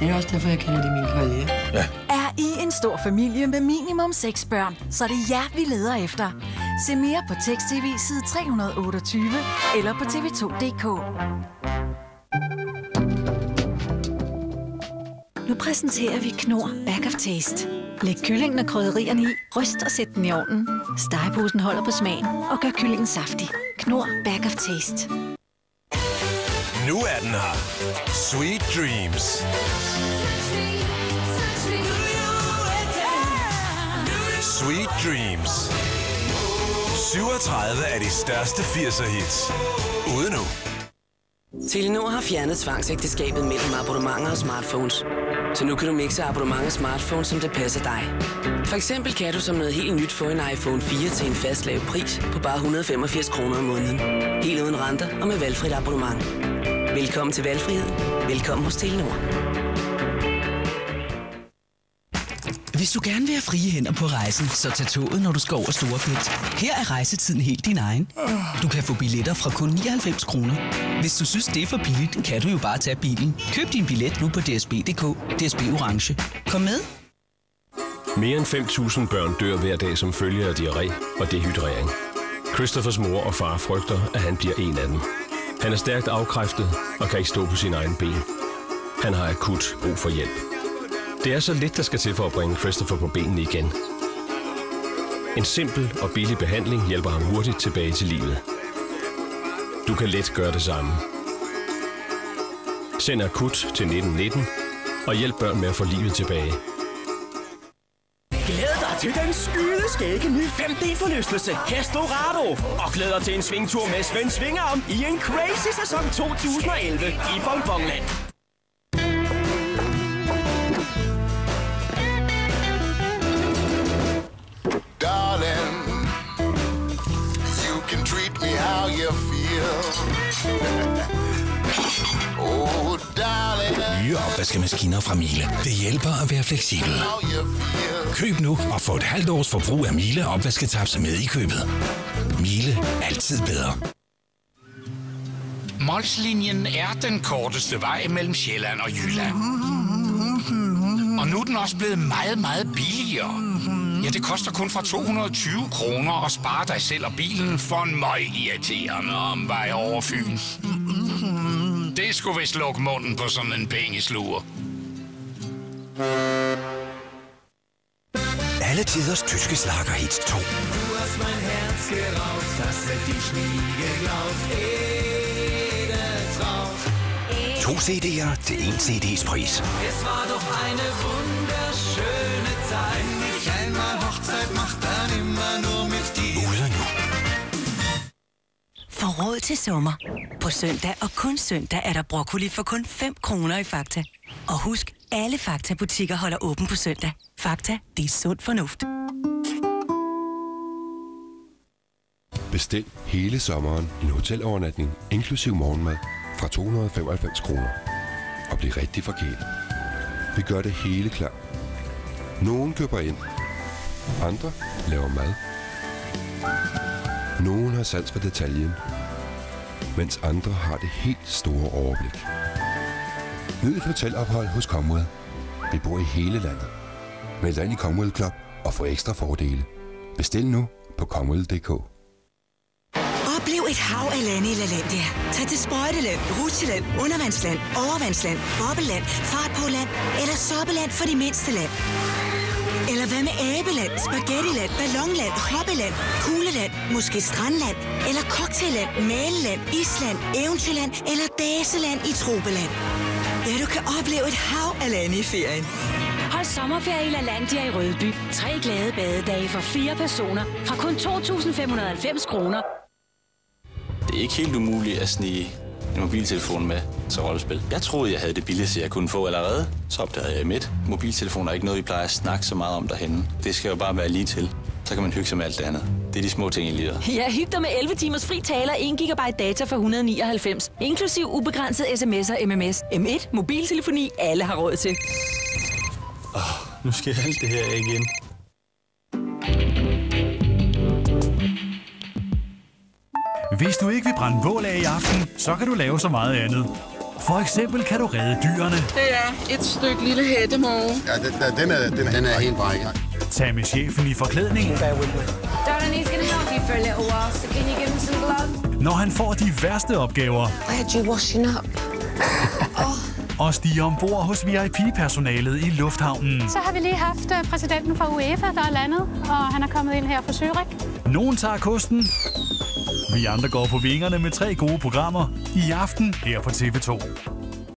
Det er også derfor, jeg kalder det min karriere. Er I en stor familie med minimum 6 børn, så er det jer, vi leder efter. Se mere på tekst-tv side 328 eller på tv2.dk. Nu præsenterer vi Knor Back of Taste. Læg kyllingen og krydderierne i, ryst og sæt den i ovnen. Stegeposen holder på smagen og gør kyllingen saftig. Knor Back of Taste. Nu er den her. Sweet Dreams. Sweet Dreams. 37 af de største 80'er hits. Ude nu. Telenor har fjernet tvangsægteskabet mellem abonnementer og smartphones. Så nu kan du mixe abonnement og smartphone, som det passer dig. For eksempel kan du som noget helt nyt få en iPhone 4 til en fast lav pris på bare 185 kroner om måneden. Helt uden renter og med valgfrit abonnement. Velkommen til valgfrihed. Velkommen hos Telenor. Hvis du gerne vil have frie hænder på rejsen, så tag toget, når du skal over Storebælt. Her er rejsetiden helt din egen. Du kan få billetter fra kun 99 kroner. Hvis du synes, det er for billigt, kan du jo bare tage bilen. Køb din billet nu på dsb.dk. DSB Orange. Kom med. Mere end 5.000 børn dør hver dag som følge af diarré og dehydrering. Christophers mor og far frygter, at han bliver en af dem. Han er stærkt afkræftet og kan ikke stå på sine egne ben. Han har akut brug for hjælp. Det er så lidt, der skal til for at bringe Christopher på benene igen. En simpel og billig behandling hjælper ham hurtigt tilbage til livet. Du kan let gøre det samme. Send akut til 1919 og hjælp børn med at få livet tilbage. Til den skydeskægge nye 5D-forlystelse Hestorado. Og glæder dig til en svingtur med Svend Svingerom i en crazy sæson 2011 i Bonbonland. Darling, you can treat me how you feel. Darling, Nye opvaskemaskiner fra Miele. Det hjælper at være fleksibel. Køb nu og få et halvt års forbrug af Miele opvasketaps med i købet. Miele. Altid bedre. Molslinjen er den korteste vej mellem Sjælland og Jylland. Og nu er den også blevet meget, meget billigere. Ja, det koster kun fra 220 kroner at spare dig selv og bilen for en møg irriterende omvej over Fyn. Det skulle vist lukke munden på sådan en pengesluger. Alle tiders tyske slagerhits 2. To CD'er til en CD's pris. Es war doch eine wunderschöne til sommer. På søndag og kun søndag er der broccoli for kun 5 kroner i Fakta. Og husk, alle Fakta-butikker holder åben på søndag. Fakta, det er sund fornuft. Bestil hele sommeren en hotelovernatning inklusiv morgenmad fra 295 kroner. Og bliv rigtig forkælet. Vi gør det hele klar. Nogen køber ind. Andre laver mad. Nogen har sans for detaljen. Mens andre har det helt store overblik. Nyd et hotelophold hos Comwell. Vi bor i hele landet. Meld dig ind i Comwell Club og få ekstra fordele. Bestil nu på comwell.dk. Oplev et hav af lande i LaLandia. Tag til Sprøjteland, Rutsjeland, Undervandsland, Overvandsland, Bobbeland, Fart på land eller Soppeland for de mindste land. Eller hvad med Abeland, Spaghettiland, Ballonland, Hoppeland, Kugleland, måske Strandland, eller Cocktailland, Maleland, Island, Eventyrland eller Daseland i Tropeland. Ja, du kan opleve et hav af lande i ferien. Hold sommerferie i LaLandia i Rødby. Tre glade badedage for fire personer fra kun 2.590 kroner. Det er ikke helt umuligt at snige en mobiltelefon med til rollespil. Jeg troede, jeg havde det billigste, jeg kunne få allerede. Så opdagede jeg midt. Mobiltelefoner er ikke noget, vi plejer at snakke så meget om derhenne. Det skal jo bare være lige til. Så kan man hygge sig med alt det andet. Det er de små ting i livet. Ja, hyg dig med 11 timers fri tale og 1 GB data for 199. Inklusiv ubegrænset sms og MMS. M1, mobiltelefoni, alle har råd til. Nu skal alt det her igen. Hvis du ikke vil brænde bål af i aften, så kan du lave så meget andet. For eksempel kan du redde dyrene, Det er et stykke lille hættemåge. Ja, den, den, er, den, den er helt brækket. tage med chefen i forklædning, Darren, he's gonna help you for a little while, so can you give him some gloves? når han får de værste opgaver, had you washing up. og stiger ombord hos VIP-personalet i lufthavnen. Så har vi lige haft øh, præsidenten fra UEFA, der er landet, og han er kommet ind her fra Zürich. Nogen tager kosten, vi andre går på vingerne med tre gode programmer i aften her på TV2.